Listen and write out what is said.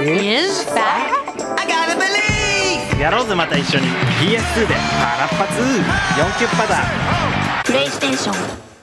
is back. I gotta believe! やろうぜまた一緒に PS2 でパラッパ2 4キュッパだプレイステーション